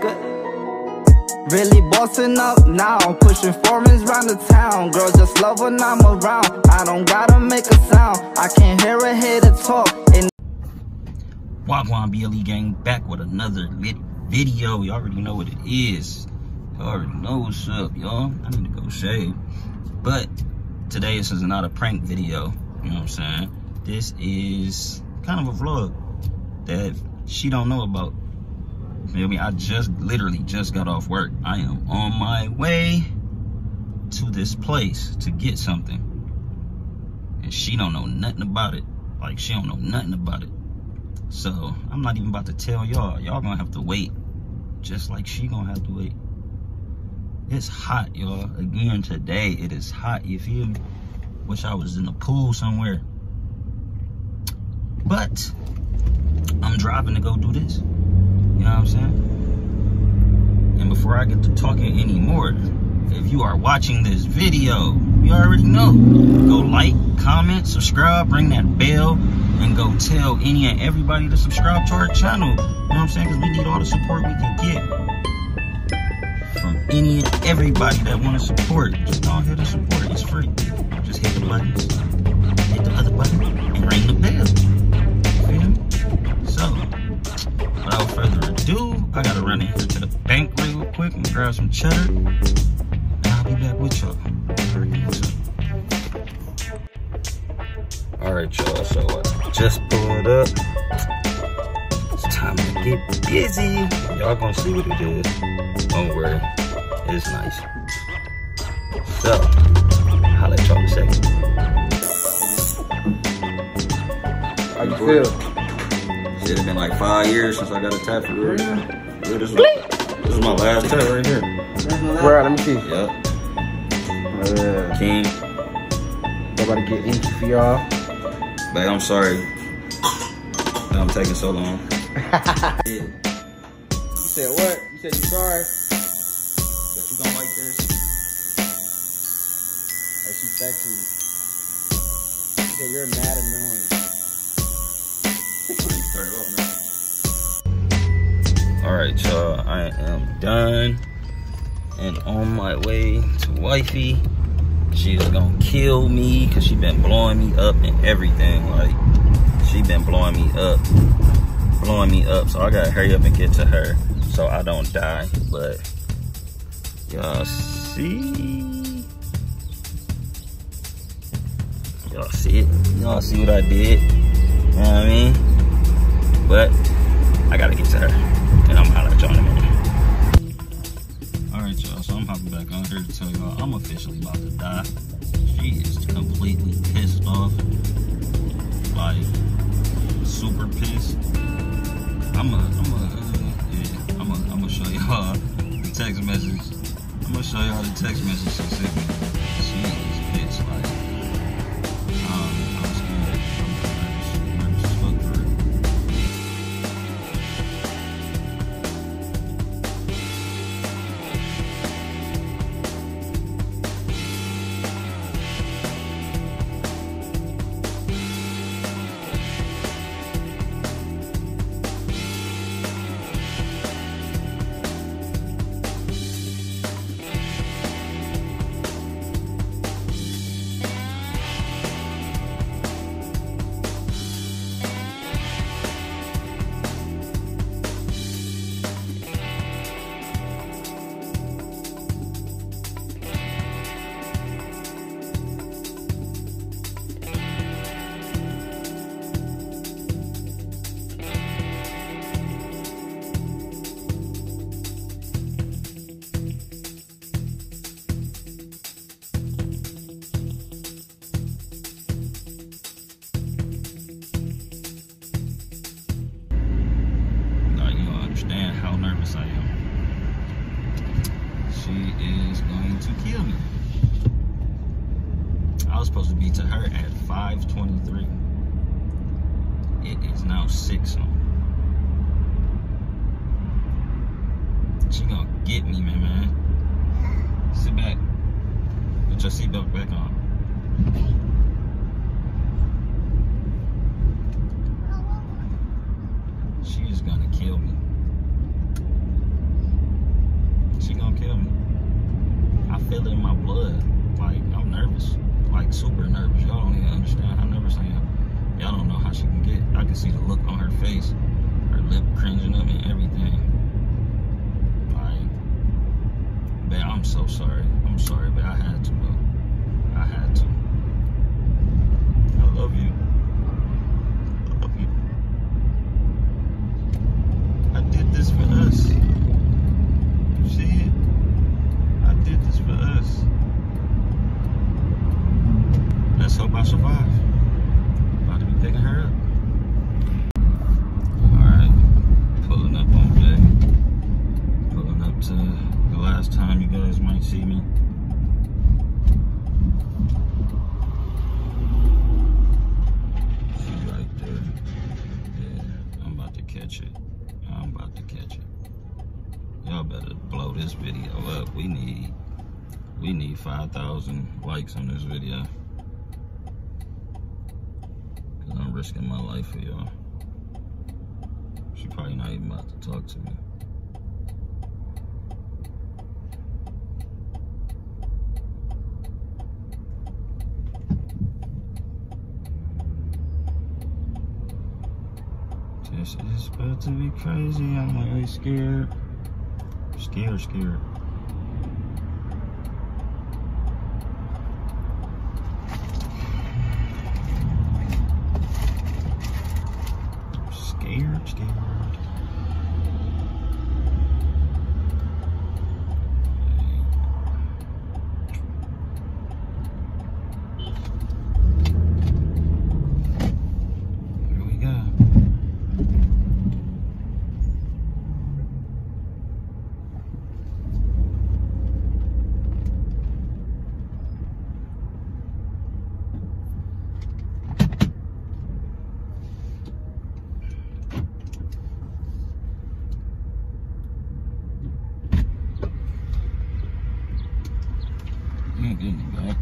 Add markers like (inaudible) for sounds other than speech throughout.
good? Really bossing up now, pushing foreigns round the town. Girls just love when I'm around. I don't gotta make a sound. I can't hear a hater talk. And Wagwan BLE gang back with another vid video. You already know what it is. You already know what's up, y'all. I need to go shave. But today this is not a prank video. You know what I'm saying? This is kind of a vlog that she don't know about. Feel me? I just literally just got off work. I am on my way to this place to get something. And she don't know nothing about it. Like she don't know nothing about it. So I'm not even about to tell y'all. Y'all gonna have to wait. Just like she gonna have to wait. It's hot, y'all. Again, today it is hot. You feel me? Wish I was in the pool somewhere. But I'm driving to go do this. Know what I'm saying? And before I get to talking anymore, if you are watching this video, you already know. Go like, comment, subscribe, ring that bell, and go tell any and everybody to subscribe to our channel. You know what I'm saying? Because we need all the support we can get from any and everybody that want to support. Just go ahead and support. It's free. Just hit the buttons, hit the other button, and ring the bell. Without further ado, I gotta run in here to the bank real quick and grab some cheddar. And I'll be back with y'all. Alright, y'all, so I just pulled up. It's time to get busy. Y'all gonna see what it is. Don't worry, it's nice. So, I'll let y'all in a second. How you feel? Shit, it's been like five years since I got a tat for real. Yeah, this, is, this is my last tat right here. Bro, let me see. Yep, Uh, King. nobody get inky for y'all. Babe, I'm sorry I'm taking so long. yeah. (laughs) You said what? You said you're sorry? But you gonna like this? Or she back to you? You said you're mad annoying. (laughs) All right, y'all. I am done and on my way to wifey. She's gonna kill me because she been blowing me up and everything. Like she been blowing me up, blowing me up. So I gotta hurry up and get to her so I don't die. But y'all see, y'all see it. Y'all see what I did. You know what I mean? But I gotta get to her. And I'm holler at y'all in a minute. Alright, y'all. So I'm hopping back on here to tell y'all I'm officially about to die. She is completely pissed off. Like, super pissed. I'm a, I'm a, uh, yeah, I'm a, I'm gonna show y'all the text message. I'm gonna show y'all the text message she sent me. gonna sick some. She gonna get me, man, man. Sit back. Put your seatbelt back on. She is gonna kill me. She gonna kill me. I feel it in my blood. Like, I'm nervous. Like, super nervous. Y'all don't even understand I've never seen am she can get. I can see the look on her face, her lip cringing up and everything. Like, man, I'm so sorry. I'm sorry, but I had to, bro. I had to. I love you. I love you. I did this for us. You see it? I did this for us. Let's hope I survive. About to be picking her up. Alright. Pulling up on Jay. Pulling up to the last time you guys might see me. She's right there. Yeah, I'm about to catch it. I'm about to catch it. Y'all better blow this video up. We need we need 5,000 likes on this video. Cause I'm risking my life for y'all. She probably not even about to talk to me. This is about to be crazy. I'm really scared. Scared, scared scared. Here we go. You ain't getting it back.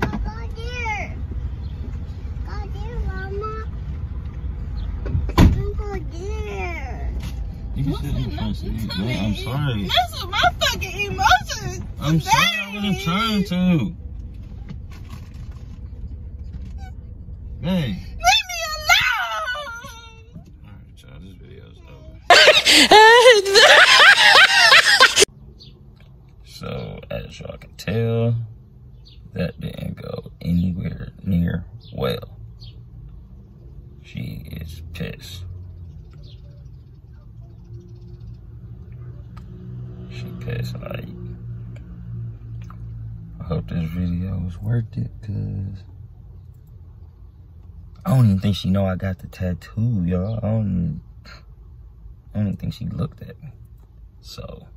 Go there. Go there, Mama. Go there. You can sit in front seat. Man, I'm sorry. This is my fucking emotions. I'm sorry. I wasn't trying to. Hey. Leave me alone. Alright, y'all. This video's over. (laughs) So, as y'all can tell, that didn't go anywhere near well. She is pissed. Pissed, like, I hope this video was worth it, cause I don't even think she know I got the tattoo, y'all. I don't, I don't even think she looked at me. So,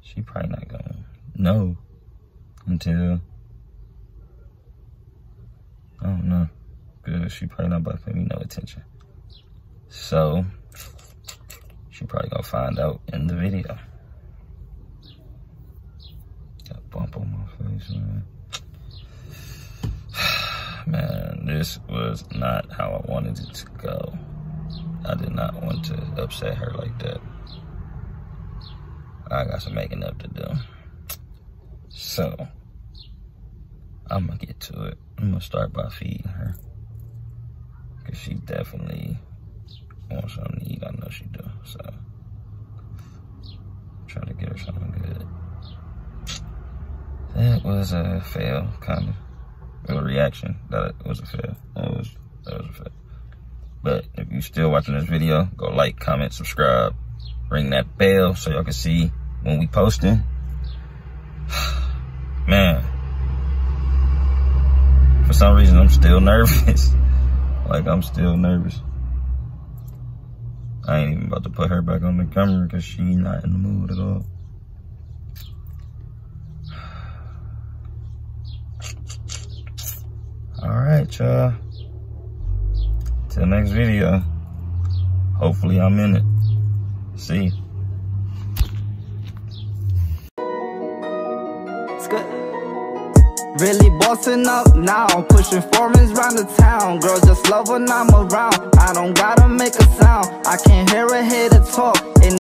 she probably not gonna know until I don't know. Cause she probably not about to pay me no attention. So she probably gonna find out in the video. Got a bump on my face, man. (sighs) Man, this was not how I wanted it to go. I did not want to upset her like that. I got some making up to do. So, I'm gonna get to it. I'm gonna start by feeding her. Cause she definitely wants something to eat. I know she do. So, try to get her something good. That was a fail, kind of. A reaction that it was a fail. That was, that was a fail. But if you're still watching this video, go like, comment, subscribe, ring that bell so y'all can see when we posting. (sighs) Man, for some reason I'm still (laughs) nervous. like I'm still nervous. I ain't even about to put her back on the camera because she not in the mood at all. All right, y'all. Till next video. Hopefully I'm in it. See you. Really bossing up now, pushing foreigns round the town. Girls just love when I'm around. I don't gotta make a sound, I can't hear head to talk.